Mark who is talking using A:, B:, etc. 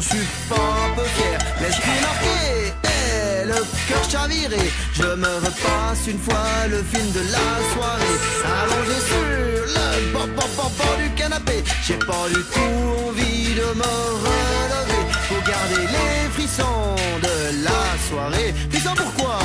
A: Je suis pas un peu fier. L'esprit marqué et le cœur chaviré. Je me repasse une fois le film de la soirée. Allongé sur le bord, bord, bord, bord du canapé. J'ai pas du tout envie de me relever. Faut garder les frissons de la soirée. Frissons pourquoi?